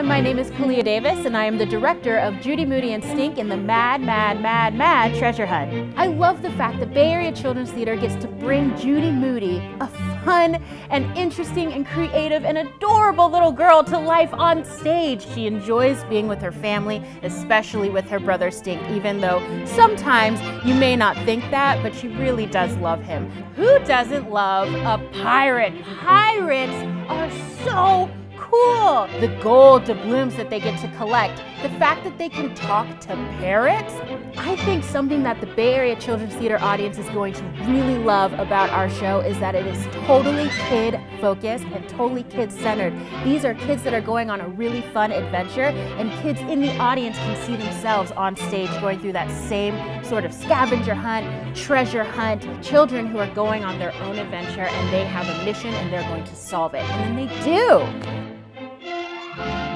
everyone. My name is Kalia Davis, and I am the director of Judy, Moody, and Stink in the Mad, Mad, Mad, Mad Treasure Hunt. I love the fact that Bay Area Children's Theater gets to bring Judy Moody, a fun and interesting and creative and adorable little girl, to life on stage. She enjoys being with her family, especially with her brother Stink, even though sometimes you may not think that, but she really does love him. Who doesn't love a pirate? Pirates are so The gold doubloons that they get to collect, the fact that they can talk to parrots. I think something that the Bay Area Children's Theater audience is going to really love about our show is that it is totally kid focused and totally kid centered. These are kids that are going on a really fun adventure and kids in the audience can see themselves on stage going through that same sort of scavenger hunt, treasure hunt, children who are going on their own adventure and they have a mission and they're going to solve it. And then they do. Bye.